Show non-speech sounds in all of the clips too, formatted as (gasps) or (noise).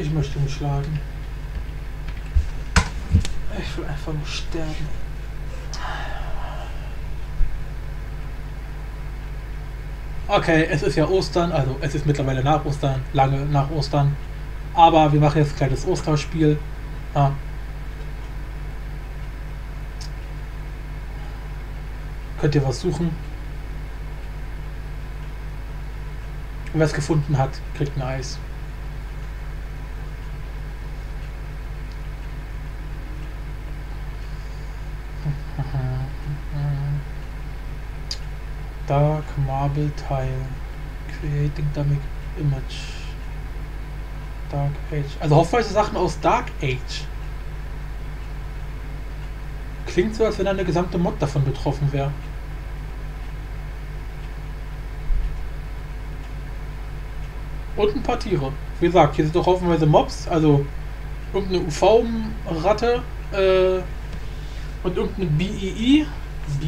Ich möchte ihn schlagen. Ich will einfach nur sterben. Okay, es ist ja Ostern, also es ist mittlerweile nach Ostern, lange nach Ostern. Aber wir machen jetzt ein kleines Osterspiel. Ja. Könnt ihr was suchen? Wer es gefunden hat, kriegt ein Eis. Dark Marble Tile. Creating Dynamic Image. Dark Age. Also haufenweise Sachen aus Dark Age. Klingt so, als wenn eine gesamte Mod davon betroffen wäre. Und ein paar Tiere. Wie gesagt, hier sind doch haufenweise Mobs, also irgendeine UV-Ratte äh, und irgendeine BEE. B.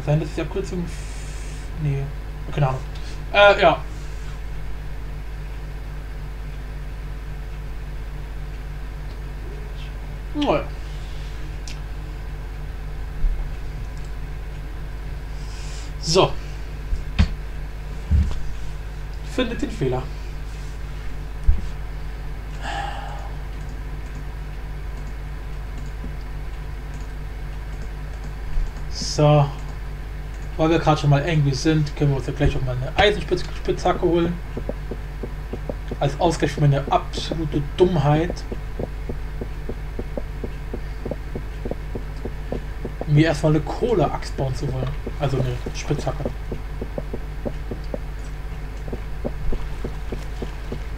Kann sein, dass die Abkürzung. Nee, keine Ahnung. Äh, ja. Naja. So. Findet den Fehler. So. Weil wir gerade schon mal irgendwie sind, können wir uns ja gleich auch mal eine Eisenspitzhacke holen. Als Ausgleich für meine absolute Dummheit. Mir erstmal eine Kohleaxt bauen zu wollen. Also eine Spitzhacke.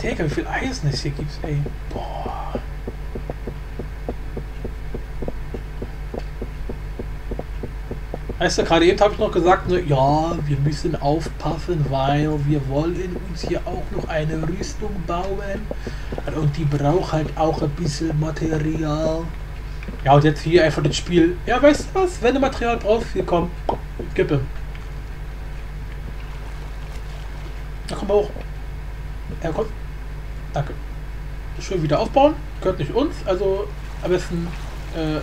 Digga, wie viel Eisen es hier gibt, ey. Boah. Weißt du, gerade eben habe ich noch gesagt, ne, ja, wir müssen aufpassen, weil wir wollen uns hier auch noch eine Rüstung bauen. Und die braucht halt auch ein bisschen Material. Ja, und jetzt hier einfach das Spiel. Ja, weißt du was? Wenn du Material brauchst, hier komm, ihm. Da komm hoch. Ja, komm. Danke. Schön wieder aufbauen. Gehört nicht uns. Also am besten äh,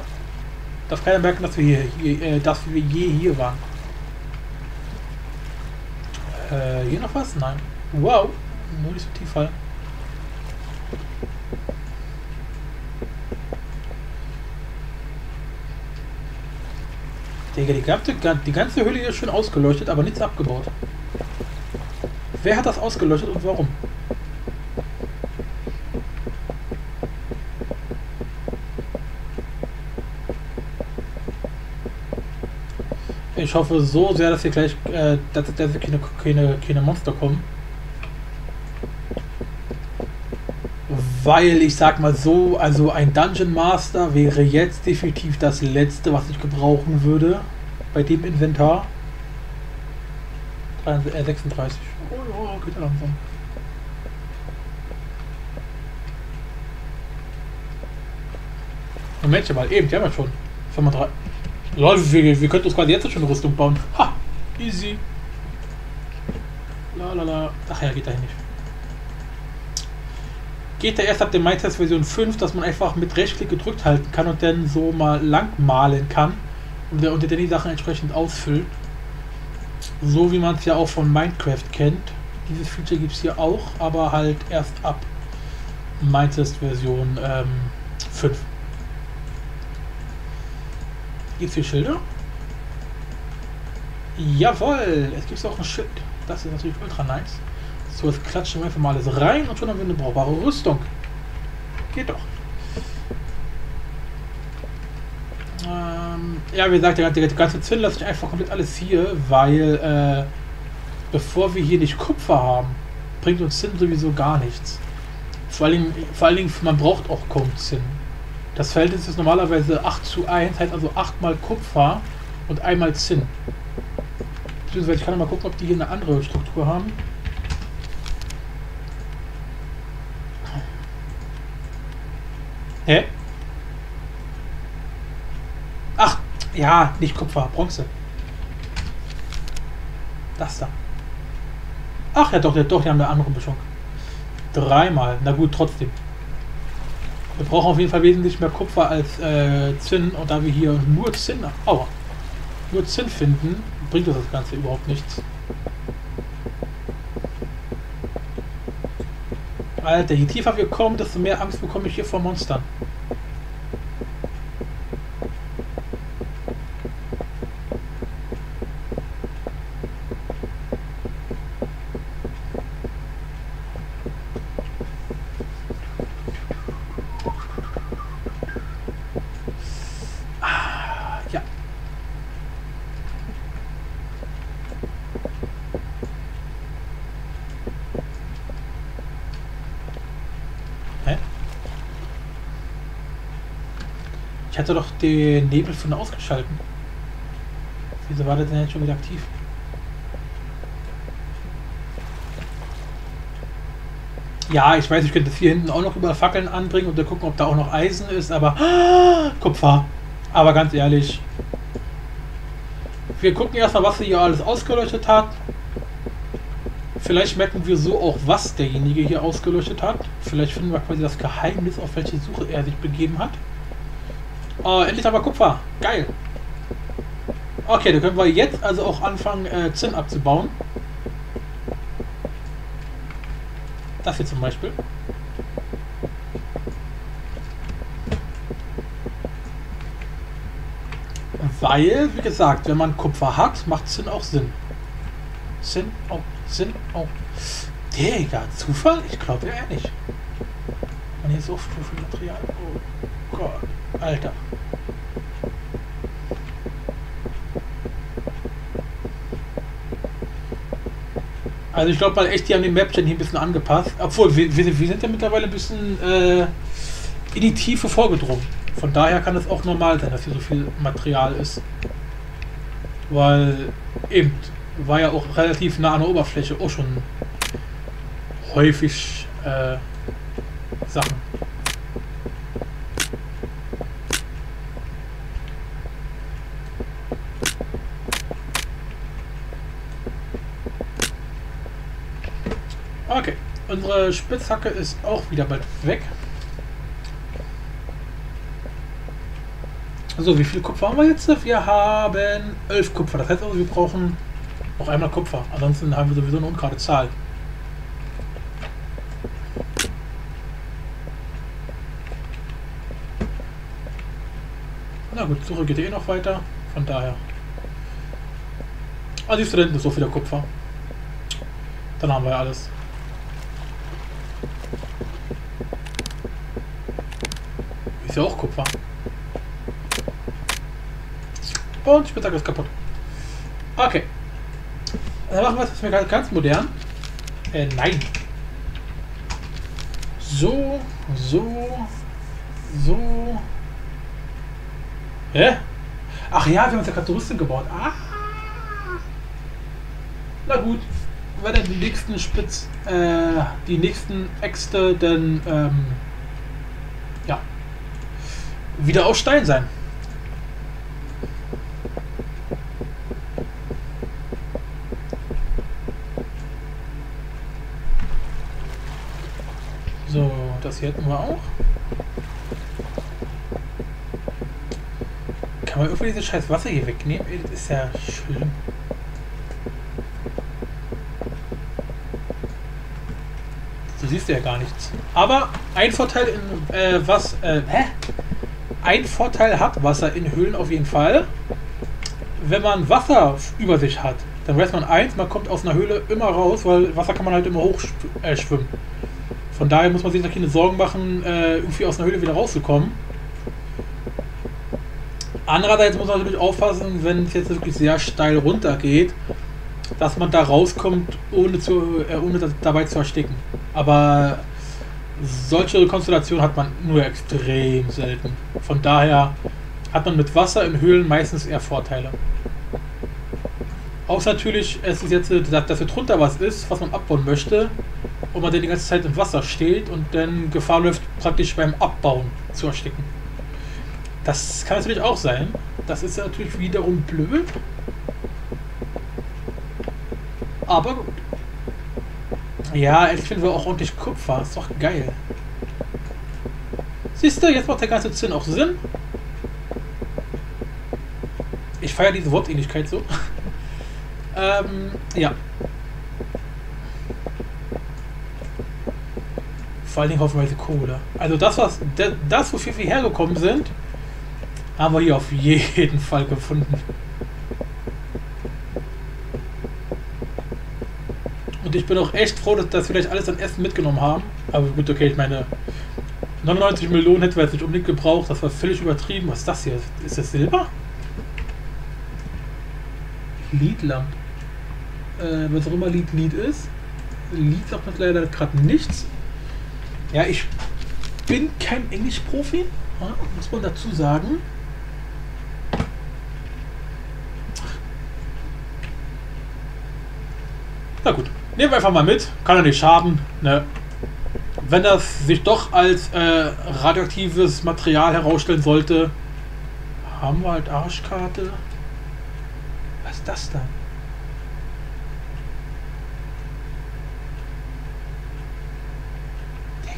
darf keiner merken, dass wir hier, äh, dass wir je hier waren. Äh, hier noch was? Nein. Wow. Nur nicht so tief fallen. Digga, die ganze, die ganze Höhle hier ist schön ausgeleuchtet, aber nichts abgebaut. Wer hat das ausgeleuchtet und warum? Ich hoffe so sehr, dass hier gleich äh, dass, dass keine, keine, keine Monster kommen. Weil ich sag mal so, also ein Dungeon Master wäre jetzt definitiv das letzte, was ich gebrauchen würde bei dem Inventar. 36. Oh, oh geht langsam. Moment mal, eben, die haben wir schon. 35. Leute, wir, wir könnten uns quasi jetzt schon eine Rüstung bauen. Ha! Easy. Lalala. Ach ja, geht dahin nicht. Geht da erst ab der MyTest Version 5, dass man einfach mit Rechtsklick gedrückt halten kann und dann so mal lang malen kann und der unter die Sachen entsprechend ausfüllt. So wie man es ja auch von Minecraft kennt. Dieses Feature gibt es hier auch, aber halt erst ab MyTest Version ähm, 5. Gibt es hier Schilder? Jawohl, es gibt auch ein Schild. Das ist natürlich ultra nice. So, jetzt klatschen wir einfach mal alles rein und schon haben wir eine brauchbare Rüstung. Geht doch. Ähm, ja, wie gesagt, die, die, die ganze Zinn lasse ich einfach komplett alles hier, weil äh, bevor wir hier nicht Kupfer haben, bringt uns Zinn sowieso gar nichts. Vor allem, vor allem man braucht auch kaum Zinn. Das Verhältnis ist normalerweise 8 zu 1, heißt also 8 mal Kupfer und einmal Zinn. Beziehungsweise ich kann mal gucken, ob die hier eine andere Struktur haben. Hä? Ach, ja, nicht Kupfer, Bronze. Das da. Ach ja, doch, doch, die haben eine andere Mischung. Dreimal. Na gut, trotzdem. Wir brauchen auf jeden Fall wesentlich mehr Kupfer als äh, Zinn. Und da wir hier nur Zinn, aua, nur Zinn finden, bringt uns das Ganze überhaupt nichts. Alter, je tiefer wir kommen, desto mehr Angst bekomme ich hier vor Monstern. Hatte doch den Nebel von ausgeschalten. Wieso war der denn jetzt schon wieder aktiv? Ja, ich weiß, ich könnte das hier hinten auch noch über Fackeln anbringen und dann gucken, ob da auch noch Eisen ist, aber ah, (gasps) Kupfer. Aber ganz ehrlich, wir gucken erstmal, was sie hier alles ausgeleuchtet hat. Vielleicht merken wir so auch, was derjenige hier ausgeleuchtet hat. Vielleicht finden wir quasi das Geheimnis, auf welche Suche er sich begeben hat. Oh, endlich haben wir Kupfer. Geil. Okay, dann können wir jetzt also auch anfangen, äh, Zinn abzubauen. Das hier zum Beispiel. Weil, wie gesagt, wenn man Kupfer hat, macht Zinn auch Sinn. Sinn auch, Sinn auch. Digga, Zufall? Ich glaube ja nicht. Man hier so viel Material. Oh Gott, Alter. Also ich glaube mal echt, die haben den Mapchen hier ein bisschen angepasst. Obwohl, wir, wir, wir sind ja mittlerweile ein bisschen äh, in die Tiefe vorgedrungen. Von daher kann es auch normal sein, dass hier so viel Material ist. Weil eben war ja auch relativ nah an der Oberfläche auch schon häufig äh, Sachen. Okay, unsere Spitzhacke ist auch wieder bald weg. So, wie viel Kupfer haben wir jetzt? Wir haben 11 Kupfer. Das heißt also, wir brauchen noch einmal Kupfer. Ansonsten haben wir sowieso eine ungerade Zahl. Na gut, Suche geht eh noch weiter. Von daher. Ah, siehst du, da hinten ist so viel Kupfer. Dann haben wir ja alles. Ist ja auch Kupfer. Und Spitzhacke ist kaputt. Okay. Dann machen wir es mir ganz modern. Äh, nein. So, so, so. Hä? Ach ja, wir haben uns ja gerade Rüstung gebaut. Ah. Na gut. Wenn dann die nächsten Spitz, äh, die nächsten Äxte dann, ähm, wieder aus Stein sein. So, das hier hätten wir auch. Kann man irgendwie dieses scheiß Wasser hier wegnehmen? Das ist ja schlimm. Du siehst ja gar nichts. Aber ein Vorteil in äh, was. Äh, hä? Ein Vorteil hat Wasser in Höhlen auf jeden Fall. Wenn man Wasser über sich hat, dann weiß man eins, man kommt aus einer Höhle immer raus, weil Wasser kann man halt immer hoch äh, schwimmen. Von daher muss man sich da keine Sorgen machen, äh, irgendwie aus einer Höhle wieder rauszukommen. Andererseits muss man natürlich aufpassen, wenn es jetzt wirklich sehr steil runter geht, dass man da rauskommt, ohne, zu, äh, ohne dabei zu ersticken. Aber solche Konstellationen hat man nur extrem selten. Von daher hat man mit Wasser in Höhlen meistens eher Vorteile. Außer natürlich, es ist jetzt, dass hier drunter was ist, was man abbauen möchte und man dann die ganze Zeit im Wasser steht und dann Gefahr läuft, praktisch beim Abbauen zu ersticken. Das kann natürlich auch sein. Das ist natürlich wiederum blöd. Aber gut. Ja, endlich finden wir auch ordentlich Kupfer. Ist doch geil. Siehst du, jetzt macht der ganze Zinn auch Sinn. Ich feiere diese Wortähnlichkeit so. (laughs) ähm, ja. Vor allen Dingen hoffenweise Kohle. Also das, was das, wofür wir hergekommen sind, haben wir hier auf jeden Fall gefunden. Und ich bin auch echt froh, dass, dass wir gleich alles an Essen mitgenommen haben. Aber gut, okay, ich meine, 99 Millionen hätten wir jetzt nicht unbedingt gebraucht. Das war völlig übertrieben. Was ist das hier? Ist das Silber? Liedlamp. Äh, was auch immer Lied Lied ist. Lied sagt man leider gerade nichts. Ja, ich bin kein Englischprofi, ja, muss man dazu sagen. Na gut, nehmen wir einfach mal mit. Kann ja nicht schaden. Ne? Wenn das sich doch als äh, radioaktives Material herausstellen sollte, haben wir halt Arschkarte. Was ist das dann?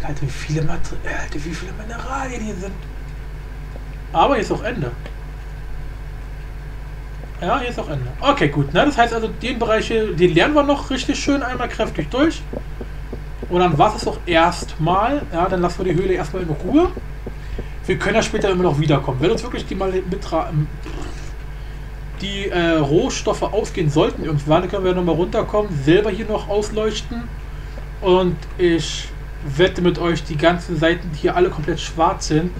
Alter, wie viele Mater Alter, wie viele Mineralien hier sind. Aber hier ist auch Ende. Ja, hier ist auch Ende. Okay, gut. Ne? Das heißt also, den Bereiche, die lernen wir noch richtig schön einmal kräftig durch. Und dann war es auch erstmal. Ja, dann lassen wir die Höhle erstmal in Ruhe. Wir können ja später immer noch wiederkommen. Wenn uns wirklich die mal mit die äh, Rohstoffe ausgehen sollten irgendwann, können wir nochmal runterkommen, selber hier noch ausleuchten. Und ich wette mit euch, die ganzen Seiten, die hier alle komplett schwarz sind,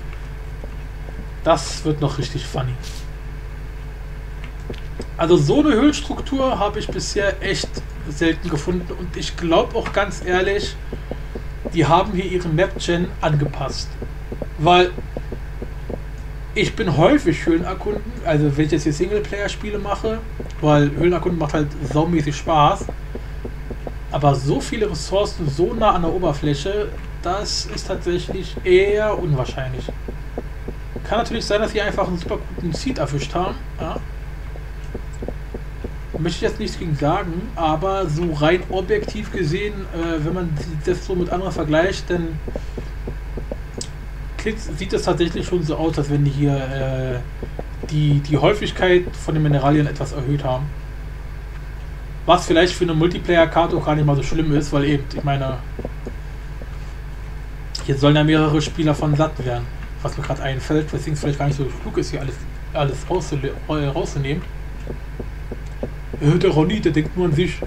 das wird noch richtig funny. Also so eine Höhlenstruktur habe ich bisher echt selten gefunden und ich glaube auch ganz ehrlich, die haben hier ihre Map-Gen angepasst. Weil ich bin häufig Höhlenerkunden, also wenn ich jetzt hier Singleplayer-Spiele mache, weil Höhlenerkunden macht halt saumäßig Spaß. Aber so viele Ressourcen so nah an der Oberfläche, das ist tatsächlich eher unwahrscheinlich. Kann natürlich sein, dass sie einfach einen super guten Seed erwischt haben. Ja. Möchte ich jetzt nichts gegen sagen, aber so rein objektiv gesehen, äh, wenn man das so mit anderen vergleicht, dann sieht es tatsächlich schon so aus, als wenn die hier äh, die, die Häufigkeit von den Mineralien etwas erhöht haben. Was vielleicht für eine Multiplayer-Karte auch gar nicht mal so schlimm ist, weil eben, ich meine, hier sollen ja mehrere Spieler von satt werden. Was mir gerade einfällt, weswegen es vielleicht gar nicht so klug ist, hier alles, alles äh, rauszunehmen. Äh, der Ronny, der denkt nur an sich.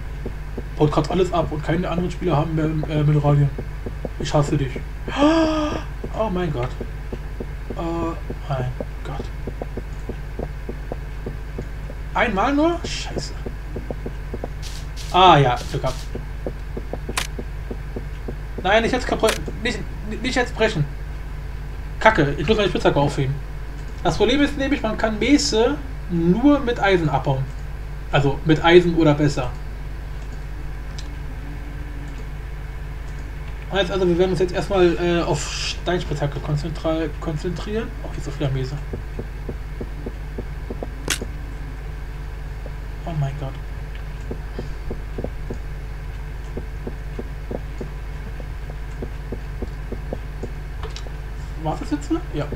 Baut gerade alles ab und keine anderen Spieler haben mehr äh, Mineralien. Ich hasse dich. (gasps) Oh mein Gott. Oh mein Gott. Einmal nur? Scheiße. Ah ja, Glück gehabt. Nein, nicht jetzt kaputt. Nicht, nicht jetzt brechen. Kacke, ich muss meine Spitzhacke aufheben. Das Problem ist nämlich, man kann Mese nur mit Eisen abbauen. Also mit Eisen oder besser. Also wir werden uns jetzt erstmal äh, auf Steinspitzhacke konzentrieren. Auch oh, jetzt auf Mese. Oh mein Gott. War das jetzt? Ja.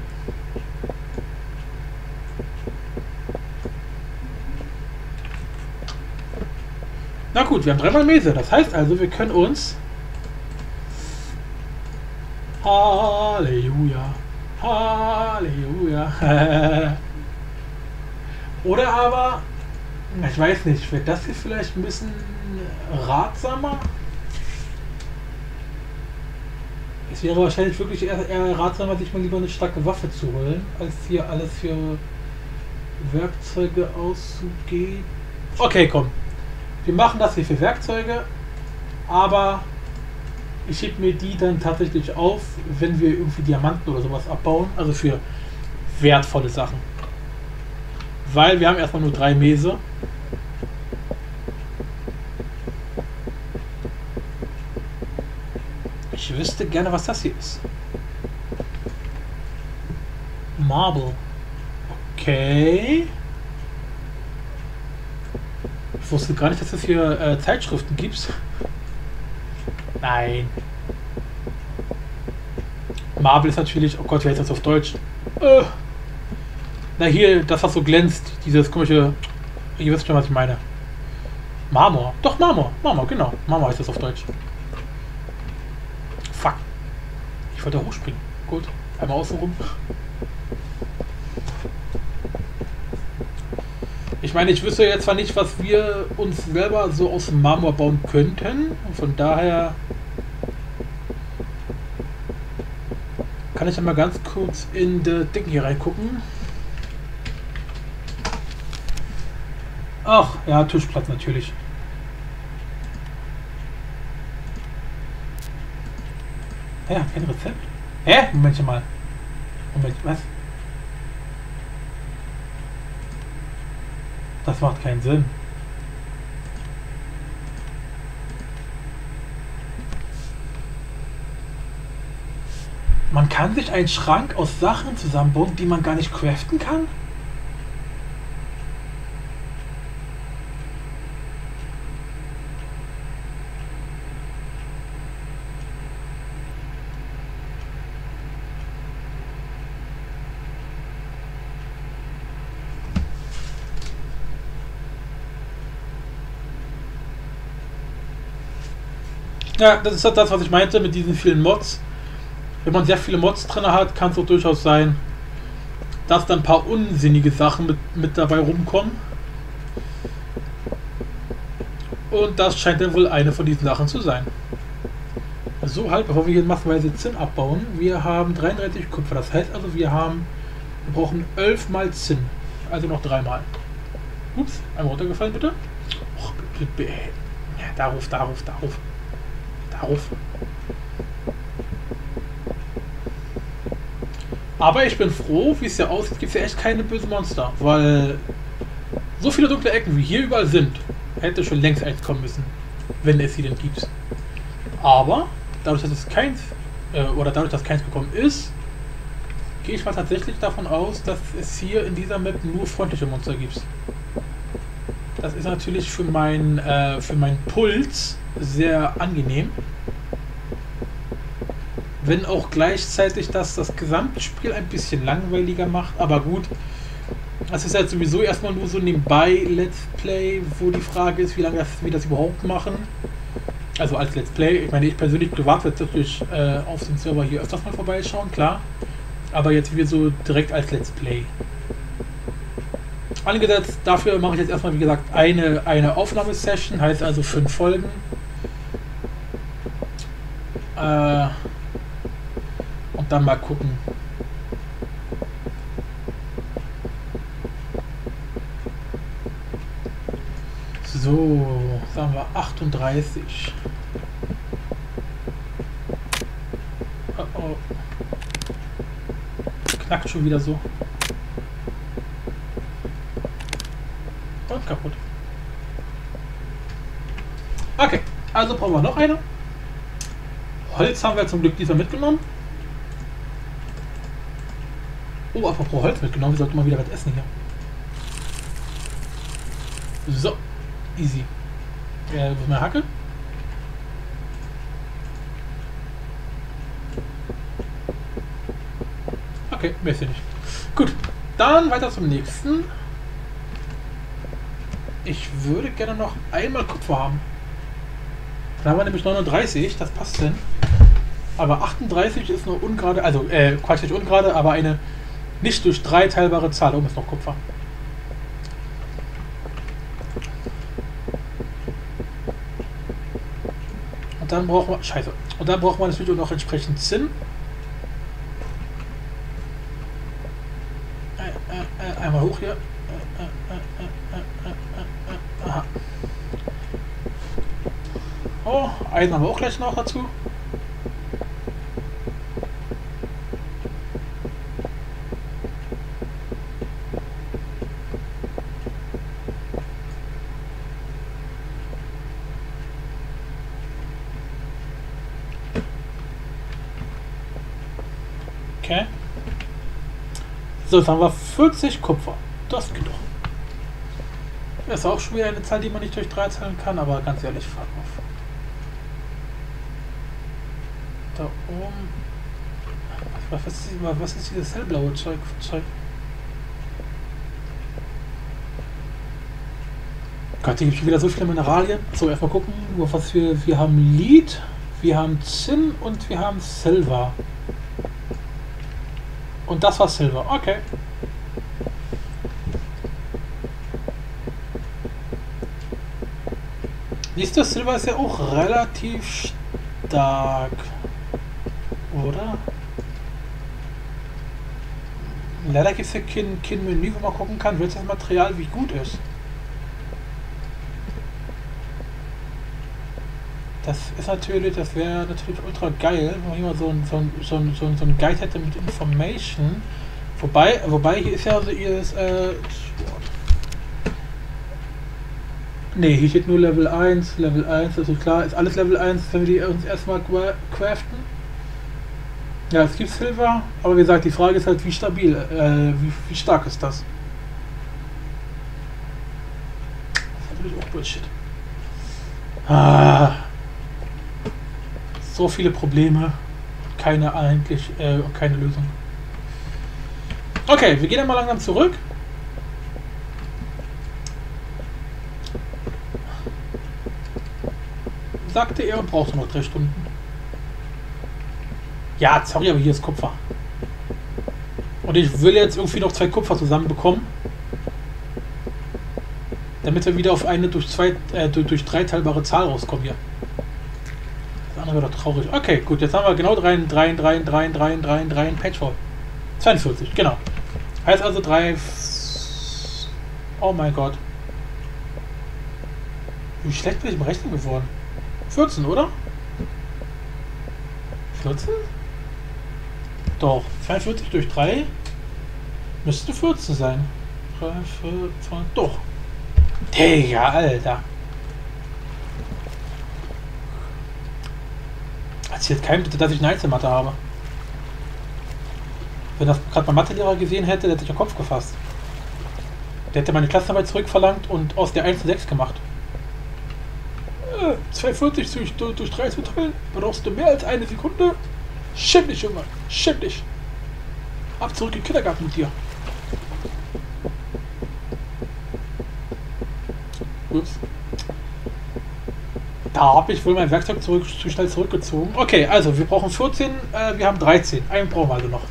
Na gut, wir haben dreimal Mese. Das heißt also, wir können uns... Halleluja. Halleluja. (laughs) Oder aber, ich weiß nicht, wird das hier vielleicht ein bisschen ratsamer? Es wäre wahrscheinlich wirklich eher, eher ratsamer, sich mal lieber eine starke Waffe zu holen, als hier alles für Werkzeuge auszugeben. Okay, komm. Wir machen das hier für Werkzeuge, aber ich heb mir die dann tatsächlich auf, wenn wir irgendwie Diamanten oder sowas abbauen, also für wertvolle Sachen. Weil wir haben erstmal nur drei Mese Ich wüsste gerne, was das hier ist. Marble. Okay. Ich wusste gar nicht, dass es hier äh, Zeitschriften gibt. Nein. Marble ist natürlich, oh Gott, wer ist das auf Deutsch? Äh. Na hier, das was so glänzt, dieses komische, ihr wisst schon, was ich meine. Marmor, doch Marmor, Marmor, genau, Marmor heißt das auf Deutsch. Fuck. Ich wollte hochspringen. Gut, einmal außen rum. Ich meine, ich wüsste jetzt zwar nicht, was wir uns selber so aus Marmor bauen könnten. Von daher kann ich ja mal ganz kurz in die Dicken hier reingucken. Ach, ja, Tischplatz natürlich. Ja, kein Rezept. Hä? Moment mal. Moment, was? Das macht keinen Sinn. Man kann sich einen Schrank aus Sachen zusammenbauen, die man gar nicht craften kann? Ja, das ist halt das, was ich meinte mit diesen vielen Mods. Wenn man sehr viele Mods drin hat, kann es auch durchaus sein, dass dann ein paar unsinnige Sachen mit, mit dabei rumkommen. Und das scheint dann wohl eine von diesen Sachen zu sein. So halt, bevor wir hier massenweise Zinn abbauen, wir haben 33 Kupfer. Das heißt also, wir haben, wir brauchen 11 mal Zinn. Also noch dreimal. Ups, einmal runtergefallen bitte. Och, bitte, bitte. Ja, darauf, darauf, darauf auf. Aber ich bin froh, wie es ja aussieht, gibt es ja echt keine bösen Monster. Weil so viele dunkle Ecken wie hier überall sind, hätte schon längst eins kommen müssen. Wenn es sie denn gibt. Aber dadurch, dass es keins, äh, oder dadurch, dass keins gekommen ist, gehe ich mal tatsächlich davon aus, dass es hier in dieser Map nur freundliche Monster gibt. Das ist natürlich für, mein, äh, für meinen Puls sehr angenehm. Wenn auch gleichzeitig das das Gesamtspiel ein bisschen langweiliger macht. Aber gut, das ist halt sowieso erstmal nur so nebenbei Let's Play, wo die Frage ist, wie lange das, wir das überhaupt machen. Also als Let's Play. Ich meine, ich persönlich privat werde natürlich äh, auf dem Server hier öfters mal vorbeischauen, klar. Aber jetzt wir so direkt als Let's Play angesetzt. Dafür mache ich jetzt erstmal, wie gesagt, eine, eine Aufnahmesession, heißt also fünf Folgen. Äh, und dann mal gucken. So, sagen wir 38. Oh oh. Knackt schon wieder so. Und kaputt. Okay, also brauchen wir noch eine. Holz haben wir zum Glück dieser mitgenommen. Oh, apropos Holz mitgenommen, wir sollten mal wieder was essen hier. So, easy. Äh, wo ist meine Hacke? Okay, mehr ist hier nicht. Gut, dann weiter zum nächsten. Ich würde gerne noch einmal Kupfer haben. Da haben wir nämlich 39, das passt denn. Aber 38 ist nur ungerade, also äh, Quatsch nicht ungerade, aber eine nicht durch 3 teilbare Zahl. Oben ist noch Kupfer. Und dann brauchen wir, scheiße, und dann braucht man natürlich auch noch entsprechend Zinn. Einmal hoch hier. Aha. Oh, Eisen haben wir auch gleich noch dazu. Okay. So, jetzt haben wir 40 Kupfer. Das geht doch. Das ist auch schon wieder eine Zahl, die man nicht durch 3 zahlen kann, aber ganz ehrlich, fuck off. warum... Was, was, ist, was ist dieses hellblaue Zeug? Zeug? Gott, hier gibt es wieder so viele Mineralien. So, erstmal gucken, was wir... Wir haben Lead, wir haben Zinn und wir haben Silver. Und das war Silver. Okay. Siehst du, Silver ist ja auch relativ stark. Oder? Leider gibt es hier kein, kein Menü, wo man gucken kann, welches Material wie gut ist. Das ist natürlich, das wäre natürlich ultra geil, wenn man so ein, so ein, so ein, so ein, so ein Guide hätte mit Information. Wobei, wobei hier ist ja so ihres, äh, Ne, hier steht nur Level 1, Level 1, also klar, ist alles Level 1, wenn wir die uns erstmal craften. Ja, es gibt Silver, aber wie gesagt, die Frage ist halt, wie stabil, äh, wie, wie stark ist das? Das ist natürlich auch Bullshit. Ah, so viele Probleme, keine eigentlich, äh, keine Lösung. Okay, wir gehen dann mal langsam zurück. sagte er und brauchst noch drei Stunden. Ja, sorry, aber hier ist Kupfer. Und ich will jetzt irgendwie noch zwei Kupfer zusammenbekommen. Damit wir wieder auf eine durch zwei, äh, durch, durch drei teilbare Zahl rauskommen hier. Das wäre doch traurig. Okay, gut, jetzt haben wir genau 3, 3, 3, 3, 3, 3, 3 Patch voll. 42, genau. Heißt also 3. Oh mein Gott. Wie schlecht bin ich im Rechnen geworden? 14, oder? 14? Doch, 42 durch 3 müsste 14 sein. 3, 4, 2, doch. Digga, Alter. Erzählt keinem bitte, dass ich eine Einzelmatte habe. Wenn das gerade mein Mathelehrer gesehen hätte, der hätte sich den Kopf gefasst. Der hätte meine Klassenarbeit zurückverlangt und aus der 1 6 gemacht. 240 durch, durch, durch 3 zu teilen, brauchst du mehr als eine Sekunde. Schäm dich, Junge. Schäm dich. Ab zurück in den Kindergarten mit dir. Ups. Da habe ich wohl mein Werkzeug zurück, zu schnell zurückgezogen. Okay, also wir brauchen 14, äh, wir haben 13. Einen brauchen wir also noch.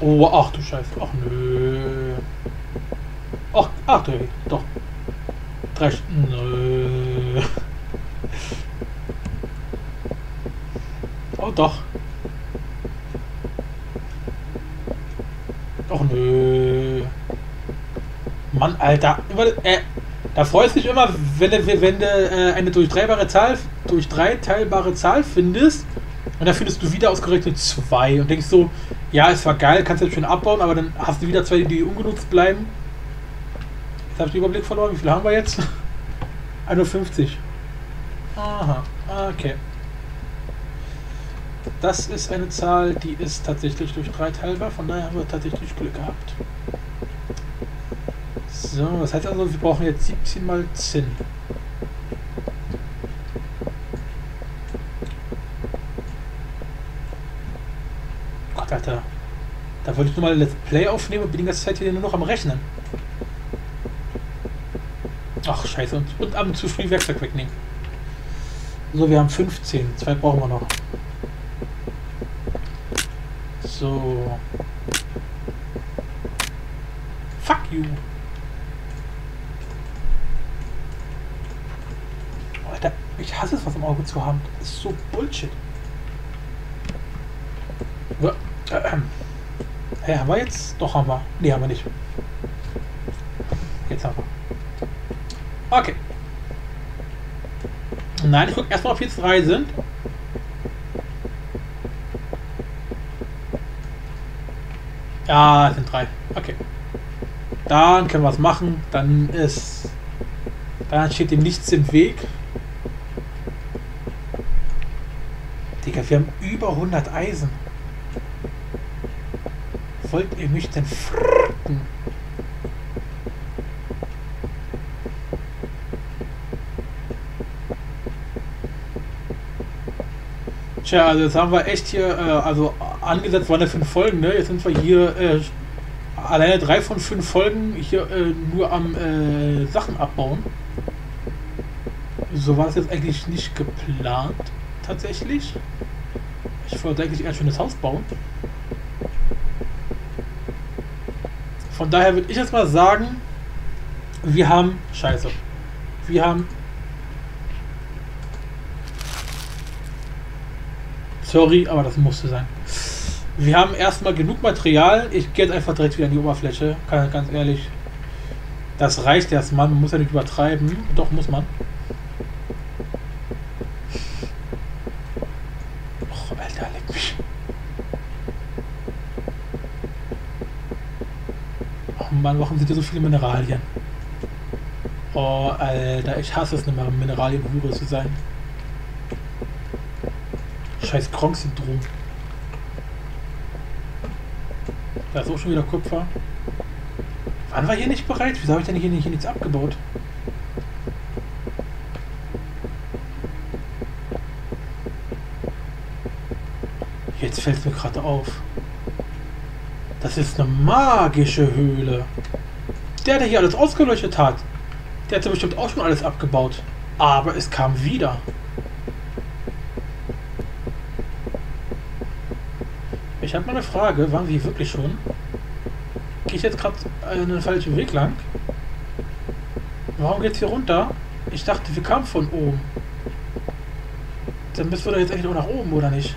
Oh, ach du Scheiße. Ach nö. Ach, ach du, doch. Drei Nö. Oh doch. Ach nö. Mann, Alter. Äh, da freust du dich immer, wenn du, wenn du äh, eine durchdreibare Zahl, durch drei teilbare Zahl findest und dann findest du wieder ausgerechnet zwei und denkst so, ja, es war geil, kannst jetzt schön abbauen, aber dann hast du wieder zwei, die ungenutzt bleiben. Jetzt habe ich den Überblick verloren. Wie viel haben wir jetzt? (laughs) 51. Aha, okay. Das ist eine Zahl, die ist tatsächlich durch 3 teilbar, von daher haben wir tatsächlich Glück gehabt. So, das heißt also, wir brauchen jetzt 17 mal 10. Alter. Da wollte ich nur mal Let's Play aufnehmen und bin die ganze Zeit hier nur noch am Rechnen. Ach, scheiße. Und, und ab und zu viel Werkzeug wegnehmen. So, wir haben 15. Zwei brauchen wir noch. So. Fuck you. Alter, ich hasse es, was im Auge zu haben. Ist so Bullshit. Hey, haben wir jetzt? Doch, haben wir. Nee, haben wir nicht. Jetzt haben wir. Okay. Nein, ich gucke erstmal, ob jetzt drei sind. Ja, es sind drei. Okay. Dann können wir es machen. Dann ist. Dann steht dem nichts im Weg. Digga, wir haben über 100 Eisen. Wollt ihr mich denn fritten? Tja, also jetzt haben wir echt hier, äh, also angesetzt waren ja fünf Folgen, ne? Jetzt sind wir hier äh, alleine drei von fünf Folgen hier äh, nur am äh, Sachen abbauen. So war es jetzt eigentlich nicht geplant, tatsächlich. Ich wollte eigentlich ein schönes Haus bauen. Von daher würde ich jetzt mal sagen, wir haben. Scheiße. Wir haben. Sorry, aber das musste sein. Wir haben erstmal genug Material. Ich gehe jetzt einfach direkt wieder in die Oberfläche. Ganz ehrlich. Das reicht erstmal. Man muss ja nicht übertreiben. Doch, muss man. Och, Alter, leck mich. Oh Mann, warum sind hier so viele Mineralien? Oh, Alter, ich hasse es nicht mehr, Mineralienhure zu sein. Scheiß Kronk-Syndrom. Da ist auch schon wieder Kupfer. Waren wir hier nicht bereit? Wieso habe ich denn hier, nicht, hier nichts abgebaut? Jetzt fällt mir gerade auf. Das ist eine magische Höhle. Der, der hier alles ausgeleuchtet hat, der hat ja bestimmt auch schon alles abgebaut. Aber es kam wieder. Ich habe mal eine Frage. Waren wir hier wirklich schon? Gehe ich jetzt gerade einen falschen Weg lang? Warum geht's hier runter? Ich dachte, wir kamen von oben. Dann müssen wir doch jetzt eigentlich auch nach oben, oder nicht?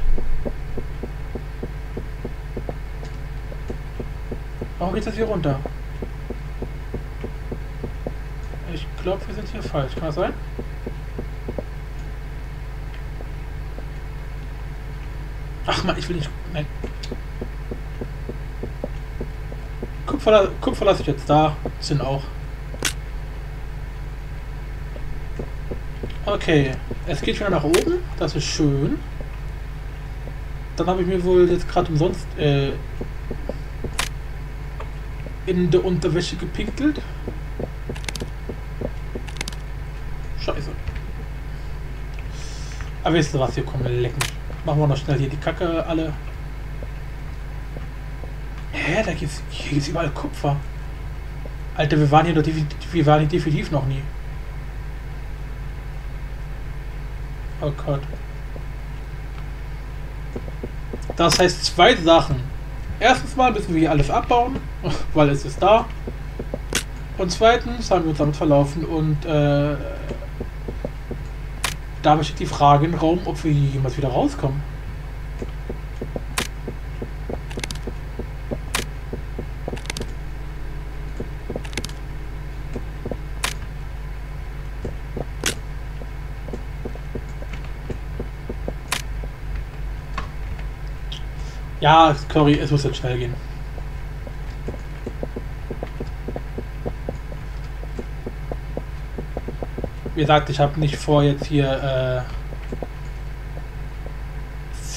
Geht das hier runter? Ich glaube, wir sind hier falsch. Kann das sein? Ach man, ich will nicht. Nein. Kupfer, Kupfer lasse ich jetzt da. Sind auch. Okay, es geht wieder nach oben. Das ist schön. Dann habe ich mir wohl jetzt gerade umsonst äh, in der Unterwäsche gepinkelt. Scheiße. Aber wisst ihr was, hier kommen lecken. Machen wir noch schnell hier die Kacke alle. Hä, da gibt's, hier gibt's überall Kupfer. Alter, wir waren hier doch wir waren hier definitiv noch nie. Oh Gott. Das heißt zwei Sachen. Erstens mal müssen wir hier alles abbauen, (laughs) weil es ist da. Und zweitens haben wir uns damit verlaufen und äh, da steht die Frage im Raum, ob wir jemals wieder rauskommen. Ja, sorry, es muss jetzt schnell gehen. Wie gesagt, ich habe nicht vor, jetzt hier äh,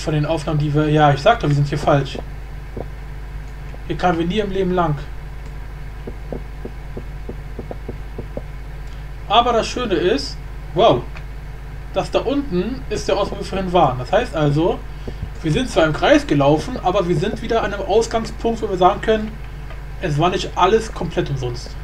von den Aufnahmen, die wir. Ja, ich sagte, wir sind hier falsch. Hier kamen wir nie im Leben lang. Aber das Schöne ist, wow, das da unten ist der Ort, wo wir vorhin waren. Das heißt also, wir sind zwar im Kreis gelaufen, aber wir sind wieder an einem Ausgangspunkt, wo wir sagen können, es war nicht alles komplett umsonst.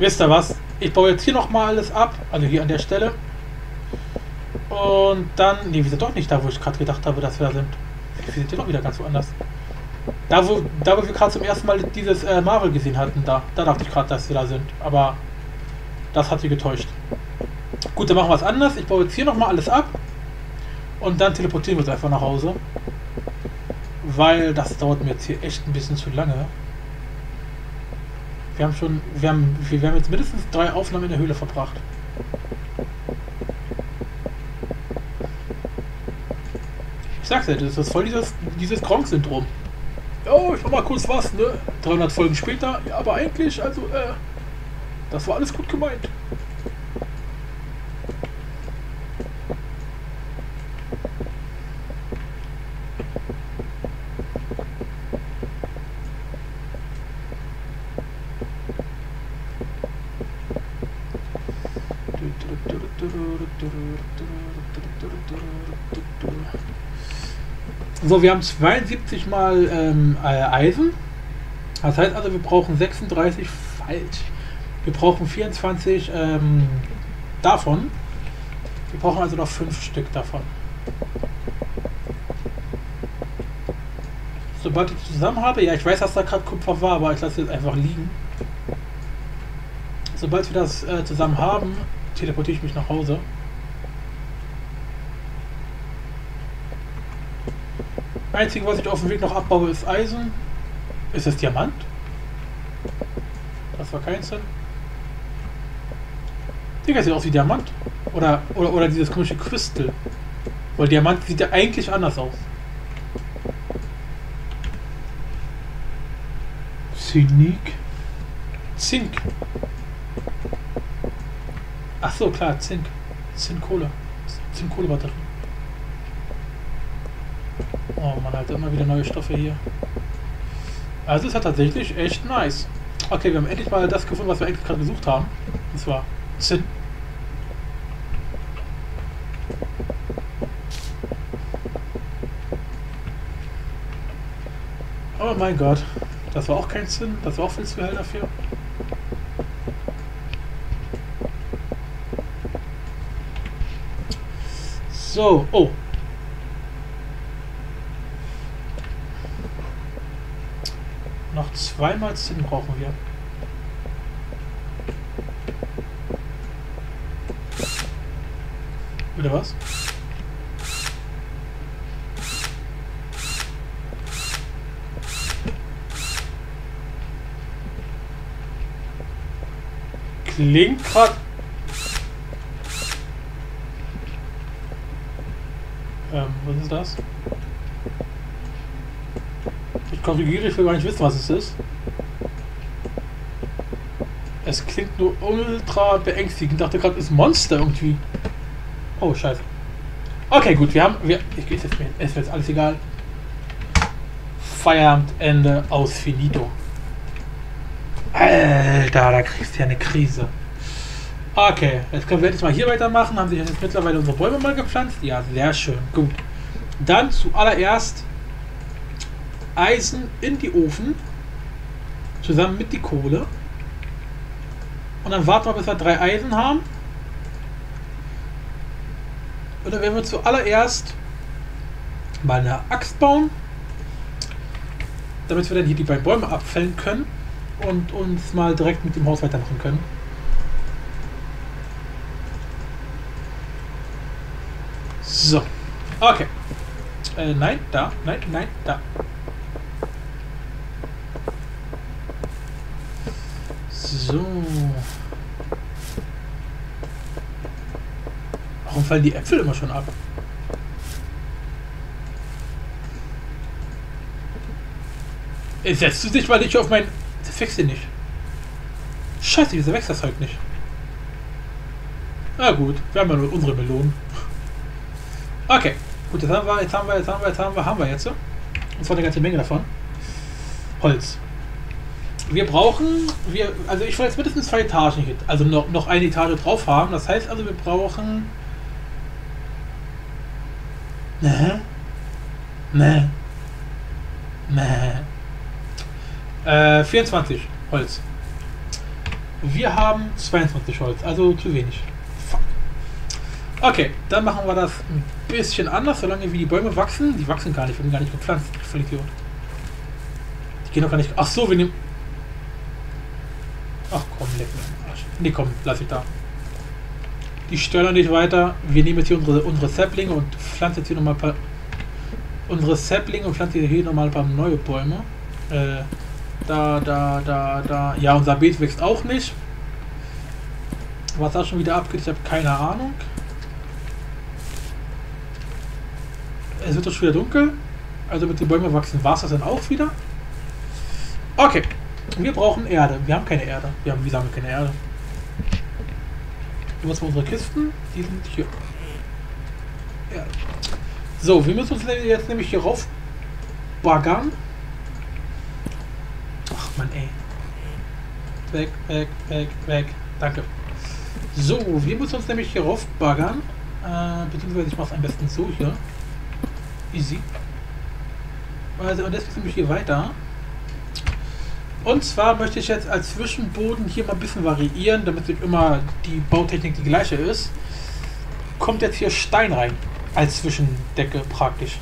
Wisst ihr was? Ich baue jetzt hier nochmal alles ab, also hier an der Stelle. Und dann, ne, wir sind doch nicht da, wo ich gerade gedacht habe, dass wir da sind. Wir sind hier doch wieder ganz woanders. Da wo, da, wo wir gerade zum ersten Mal dieses äh, Marvel gesehen hatten, da, da dachte ich gerade, dass wir da sind. Aber das hat sie getäuscht. Gut, dann machen wir es anders. Ich baue jetzt hier nochmal alles ab. Und dann teleportieren wir uns einfach nach Hause. Weil das dauert mir jetzt hier echt ein bisschen zu lange. Wir haben schon, wir haben, wir haben jetzt mindestens drei Aufnahmen in der Höhle verbracht. Ich sag's ja, das ist voll dieses, dieses Gronk-Syndrom oh, ich mach mal kurz was, ne? 300 Folgen später, ja, aber eigentlich, also, äh, das war alles gut gemeint. So, wir haben 72 mal ähm, äh, Eisen. Das heißt also, wir brauchen 36 falsch. Wir brauchen 24 ähm, davon. Wir brauchen also noch 5 Stück davon. Sobald ich zusammen habe, ja, ich weiß, dass da gerade Kupfer war, aber ich lasse jetzt einfach liegen. Sobald wir das äh, zusammen haben, teleportiere ich mich nach Hause. Einzige, was ich auf dem Weg noch abbaue, ist Eisen. Ist das Diamant? Das war kein Sinn. Digga, sieht aus wie Diamant. Oder, oder, oder dieses komische Crystal. Weil Diamant sieht ja eigentlich anders aus. Zynik. Zink. Ach so, klar, Zink. Zinkkohle. Zinkkohlebatterie. Oh man, halt immer wieder neue Stoffe hier. Also ist ja tatsächlich echt nice. Okay, wir haben endlich mal das gefunden, was wir eigentlich gerade gesucht haben. Und zwar Zinn. Oh mein Gott. Das war auch kein Zinn. Das war auch viel zu hell dafür. So, oh. Noch zweimal Zinn brauchen wir. Wieder was? Klingt gerade Ähm, was ist das? Korrigiere, ich will gar nicht wissen, was es ist. Es klingt nur ultra beängstigend. Ich dachte gerade, ist Monster irgendwie. Oh, scheiße. Okay, gut, wir haben. Wir, ich gehe jetzt. Es wird jetzt alles egal. Feierabend, Ende, aus Finito. Alter, da kriegst du ja eine Krise. Okay, jetzt können wir jetzt mal hier weitermachen. Haben sich jetzt mittlerweile unsere Bäume mal gepflanzt? Ja, sehr schön. Gut. Dann zuallererst Eisen in die Ofen. Zusammen mit die Kohle. Und dann warten wir, bis wir drei Eisen haben. Und dann werden wir zuallererst mal eine Axt bauen. Damit wir dann hier die beiden Bäume abfällen können. Und uns mal direkt mit dem Haus weitermachen können. So. Okay. Äh, nein, da. Nein, nein, da. So. Warum fallen die Äpfel immer schon ab? Setzt du dich mal nicht auf mein... Das wächst hier nicht. Scheiße, wieso wächst das halt nicht? Na gut, wir haben ja nur unsere Melonen. Okay, gut, jetzt haben wir, jetzt haben wir, jetzt haben wir, jetzt haben wir, haben wir jetzt. Und zwar eine ganze Menge davon. Holz. Wir brauchen, wir, also ich will jetzt mindestens zwei Etagen hier, also noch, noch eine Etage drauf haben. Das heißt also, wir brauchen. Ne? Ne? Ne? Äh, 24 Holz. Wir haben 22 Holz, also zu wenig. Okay, dann machen wir das ein bisschen anders, solange wie die Bäume wachsen. Die wachsen gar nicht, wir haben gar nicht gepflanzt. Voll Idiot. Die gehen doch gar nicht. Ach so, wir nehmen. Ach komm, leck mir Arsch. Nee, komm, lass ich da. Die stören nicht weiter. Wir nehmen jetzt hier unsere, unsere Saplinge und pflanzen jetzt hier nochmal ein paar. Unsere Saplinge und pflanzen hier nochmal ein paar neue Bäume. Äh, da, da, da, da. Ja, unser Beet wächst auch nicht. Was da schon wieder abgeht, ich habe keine Ahnung. Es wird doch schon wieder dunkel. Also mit den Bäumen wachsen war es dann auch wieder. Okay. Wir brauchen Erde. Wir haben keine Erde. Wir haben, wir, keine Erde. Was für unsere Kisten? Die sind hier. Erde. So, wir müssen uns jetzt nämlich hier rauf baggern. Ach man, ey. Weg, weg, weg, weg. Danke. So, wir müssen uns nämlich hier raufbaggern. Äh, beziehungsweise ich mache es am besten so hier. Easy. Also, und jetzt geht nämlich hier weiter. Und zwar möchte ich jetzt als Zwischenboden hier mal ein bisschen variieren, damit nicht immer die Bautechnik die gleiche ist. Kommt jetzt hier Stein rein. Als Zwischendecke praktisch.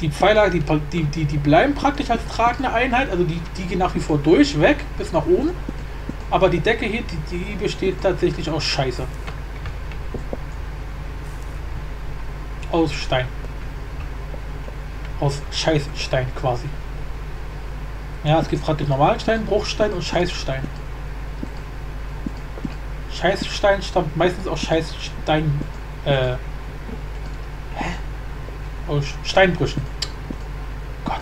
Die Pfeiler, die, die, die, die bleiben praktisch als tragende Einheit, also die, die gehen nach wie vor durch, weg, bis nach oben. Aber die Decke hier, die, die besteht tatsächlich aus Scheiße. Aus Stein. Aus Scheißstein quasi. Ja, es gibt praktisch normalen Stein, Bruchstein und Scheißstein. Scheißstein stammt meistens aus Scheißstein. Äh, hä? Aus Steinbrüchen. Gott,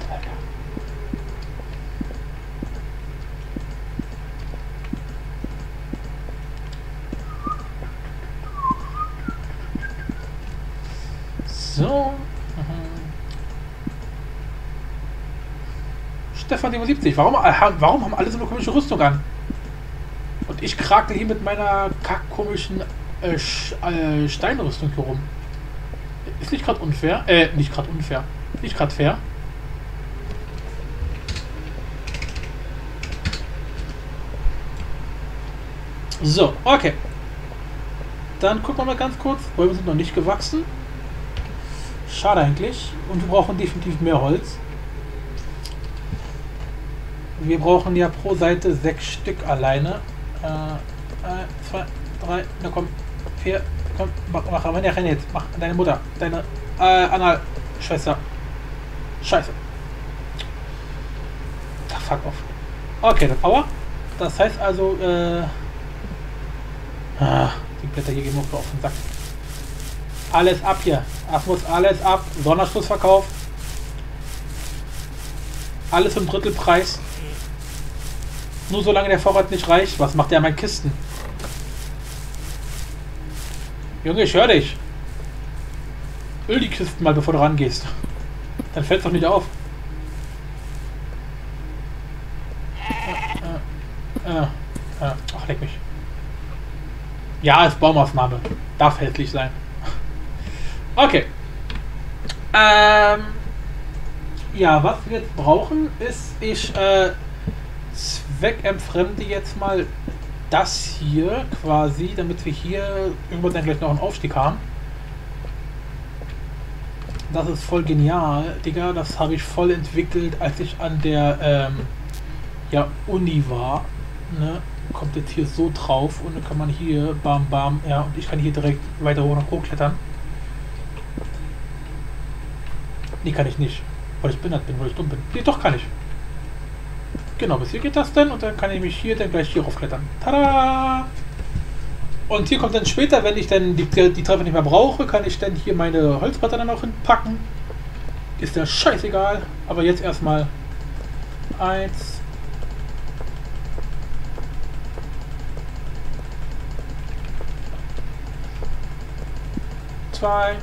AK-77. Warum, warum haben alle so eine komische Rüstung an? Und ich krakel hier mit meiner komischen äh, Sch äh, Steinrüstung hier rum. Ist nicht gerade unfair. Äh, nicht gerade unfair. Nicht gerade fair. So, okay. Dann gucken wir mal ganz kurz. Bäume sind noch nicht gewachsen. Schade eigentlich. Und wir brauchen definitiv mehr Holz. Wir brauchen ja pro Seite sechs Stück alleine. Äh, ein, zwei, drei, na komm, vier, komm, mach, mach, mach, renn jetzt, mach, deine Mutter, deine, äh, Anna, Schwester. Scheiße. Ach, fuck off. Okay, dann Power. Das heißt also, äh, ah, die Blätter hier gehen mir auf den Sack. Alles ab hier. Das muss alles ab. Sonderschlussverkauf. Alles im Drittelpreis. Nur solange der Vorrat nicht reicht. Was macht der an meinen Kisten? Junge, ich höre dich. Öl die Kisten mal, bevor du rangehst. Dann fällt doch nicht auf. Äh, äh, äh, ach, leck mich. Ja, ist Baumaßnahme. Darf hässlich sein. Okay. Ähm, ja, was wir jetzt brauchen, ist, ich äh, zweckentfremde jetzt mal das hier quasi, damit wir hier irgendwann dann gleich noch einen Aufstieg haben. Das ist voll genial, Digga. Das habe ich voll entwickelt, als ich an der ähm, ja, Uni war. Ne? Kommt jetzt hier so drauf und dann kann man hier bam bam, ja, und ich kann hier direkt weiter hoch nach hochklettern. Nee, kann ich nicht. Weil ich behindert bin, weil ich dumm bin. Nee, doch kann ich. Genau, bis hier geht das dann und dann kann ich mich hier dann gleich hier raufklettern. Tada! Und hier kommt dann später, wenn ich dann die, die Treppe nicht mehr brauche, kann ich dann hier meine Holzbretter dann auch hinpacken. Ist ja scheißegal. Aber jetzt erstmal eins. Zwei.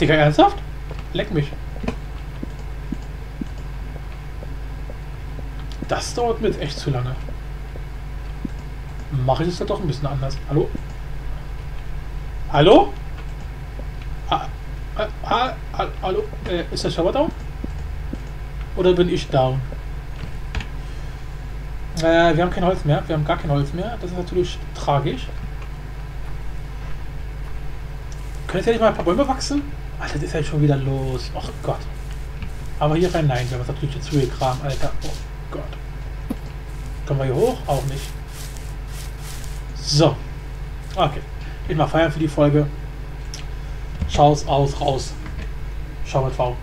Digga, ernsthaft? Leck mich. Das dauert jetzt echt zu lange. Mache ich es dann doch ein bisschen anders. Hallo? Hallo? Ah, ah, ah, hallo? Äh, ist der Server down? Oder bin ich down? Äh, wir haben kein Holz mehr. Wir haben gar kein Holz mehr. Das ist natürlich tragisch. Können jetzt ja nicht mal ein paar Bäume wachsen? Alter, das ist ja schon wieder los. Oh Gott. Aber hier rein, nein, wir haben es natürlich dazu gekramt, Alter. Oh. Kommen wir hier hoch? Auch nicht. So. Okay. Ich mal feiern für die Folge. Schaus aus, raus. Schau mit V.